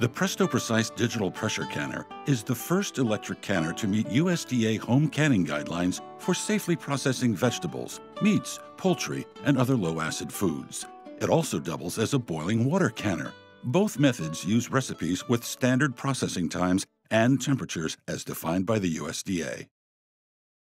The Presto Precise Digital Pressure Canner is the first electric canner to meet USDA home canning guidelines for safely processing vegetables, meats, poultry, and other low acid foods. It also doubles as a boiling water canner. Both methods use recipes with standard processing times and temperatures as defined by the USDA.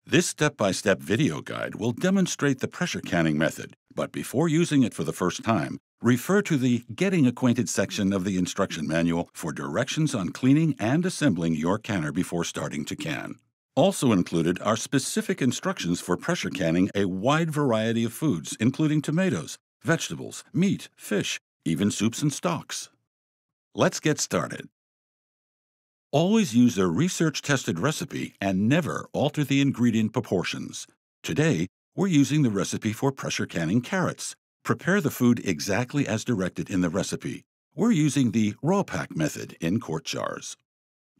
This step-by-step video guide will demonstrate the pressure canning method, but before using it for the first time, refer to the Getting Acquainted section of the instruction manual for directions on cleaning and assembling your canner before starting to can. Also included are specific instructions for pressure canning a wide variety of foods, including tomatoes, vegetables, meat, fish, even soups and stocks. Let's get started. Always use a research-tested recipe and never alter the ingredient proportions. Today, we're using the recipe for pressure canning carrots. Prepare the food exactly as directed in the recipe. We're using the raw pack method in quart jars.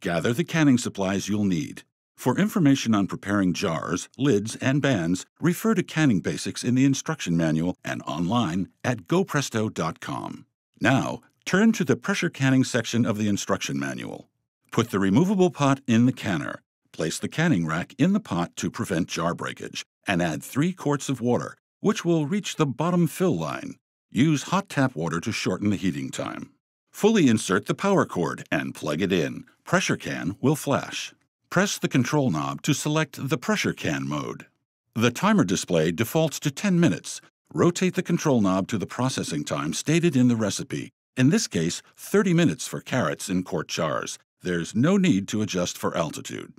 Gather the canning supplies you'll need. For information on preparing jars, lids, and bands, refer to Canning Basics in the instruction manual and online at gopresto.com. Now, turn to the pressure canning section of the instruction manual. Put the removable pot in the canner. Place the canning rack in the pot to prevent jar breakage, and add 3 quarts of water, which will reach the bottom fill line. Use hot tap water to shorten the heating time. Fully insert the power cord and plug it in. Pressure can will flash. Press the control knob to select the pressure can mode. The timer display defaults to 10 minutes. Rotate the control knob to the processing time stated in the recipe. In this case, 30 minutes for carrots in quart jars. There's no need to adjust for altitude.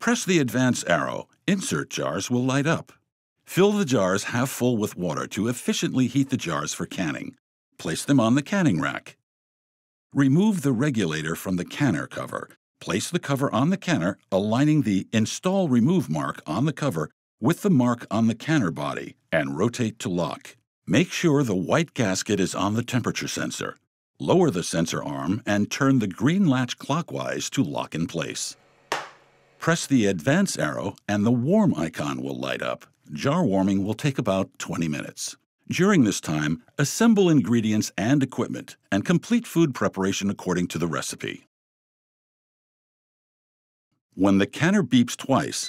Press the advance arrow. Insert jars will light up. Fill the jars half full with water to efficiently heat the jars for canning. Place them on the canning rack. Remove the regulator from the canner cover. Place the cover on the canner, aligning the Install Remove mark on the cover with the mark on the canner body, and rotate to lock. Make sure the white gasket is on the temperature sensor. Lower the sensor arm and turn the green latch clockwise to lock in place. Press the Advance arrow and the Warm icon will light up. Jar warming will take about 20 minutes. During this time, assemble ingredients and equipment and complete food preparation according to the recipe. When the canner beeps twice,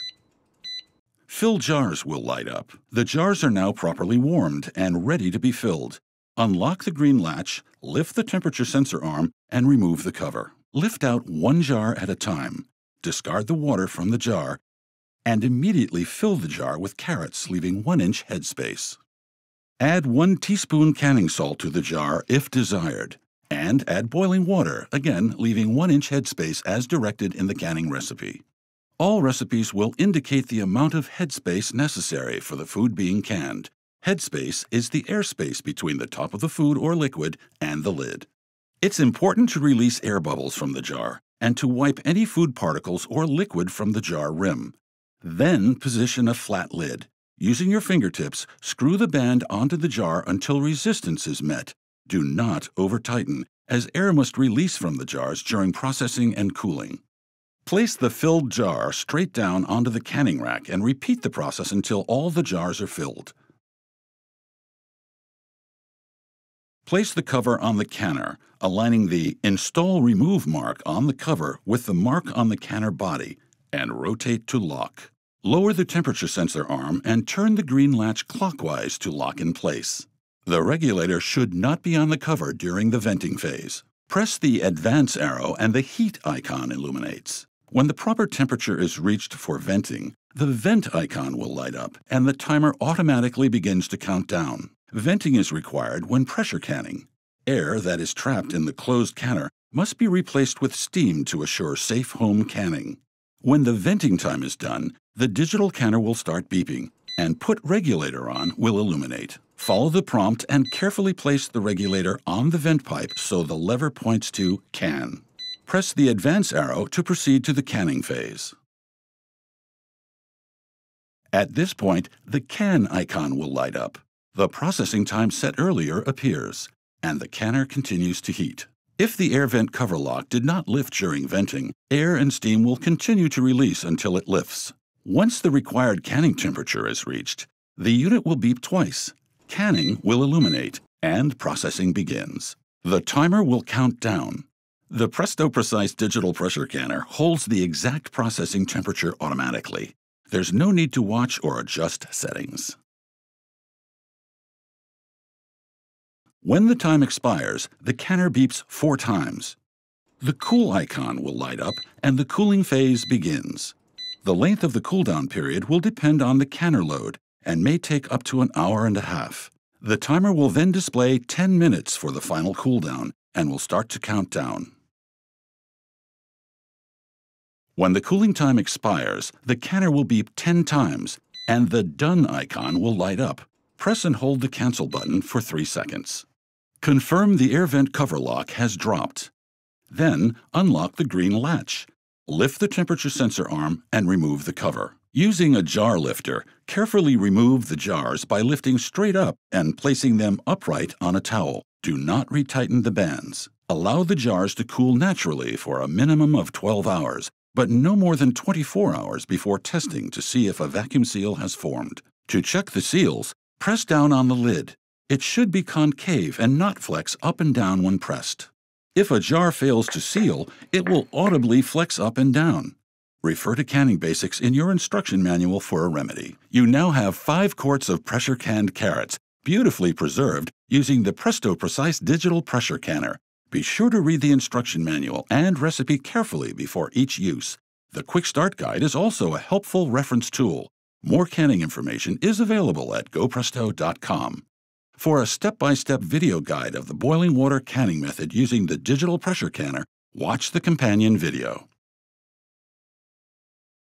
fill jars will light up. The jars are now properly warmed and ready to be filled. Unlock the green latch, lift the temperature sensor arm, and remove the cover. Lift out one jar at a time. Discard the water from the jar, and immediately fill the jar with carrots, leaving 1 inch headspace. Add 1 teaspoon canning salt to the jar if desired, and add boiling water, again leaving 1 inch headspace as directed in the canning recipe. All recipes will indicate the amount of headspace necessary for the food being canned, Headspace is the airspace between the top of the food or liquid and the lid. It's important to release air bubbles from the jar and to wipe any food particles or liquid from the jar rim. Then position a flat lid. Using your fingertips, screw the band onto the jar until resistance is met. Do not over-tighten, as air must release from the jars during processing and cooling. Place the filled jar straight down onto the canning rack and repeat the process until all the jars are filled. Place the cover on the canner, aligning the Install Remove mark on the cover with the mark on the canner body, and rotate to lock. Lower the temperature sensor arm and turn the green latch clockwise to lock in place. The regulator should not be on the cover during the venting phase. Press the Advance arrow and the Heat icon illuminates. When the proper temperature is reached for venting, the Vent icon will light up and the timer automatically begins to count down. Venting is required when pressure canning. Air that is trapped in the closed canner must be replaced with steam to assure safe home canning. When the venting time is done, the digital canner will start beeping, and Put Regulator On will illuminate. Follow the prompt and carefully place the regulator on the vent pipe so the lever points to Can. Press the Advance arrow to proceed to the canning phase. At this point, the Can icon will light up. The processing time set earlier appears, and the canner continues to heat. If the air vent cover lock did not lift during venting, air and steam will continue to release until it lifts. Once the required canning temperature is reached, the unit will beep twice, canning will illuminate, and processing begins. The timer will count down. The Presto Precise digital pressure canner holds the exact processing temperature automatically. There's no need to watch or adjust settings. When the time expires, the canner beeps four times. The cool icon will light up and the cooling phase begins. The length of the cooldown period will depend on the canner load and may take up to an hour and a half. The timer will then display 10 minutes for the final cooldown and will start to count down. When the cooling time expires, the canner will beep 10 times and the Done icon will light up. Press and hold the Cancel button for 3 seconds. Confirm the air vent cover lock has dropped. Then unlock the green latch. Lift the temperature sensor arm and remove the cover. Using a jar lifter, carefully remove the jars by lifting straight up and placing them upright on a towel. Do not retighten the bands. Allow the jars to cool naturally for a minimum of 12 hours, but no more than 24 hours before testing to see if a vacuum seal has formed. To check the seals, press down on the lid. It should be concave and not flex up and down when pressed. If a jar fails to seal, it will audibly flex up and down. Refer to canning basics in your instruction manual for a remedy. You now have five quarts of pressure canned carrots, beautifully preserved using the Presto Precise digital pressure canner. Be sure to read the instruction manual and recipe carefully before each use. The Quick Start Guide is also a helpful reference tool. More canning information is available at gopresto.com. For a step by step video guide of the boiling water canning method using the digital pressure canner, watch the companion video.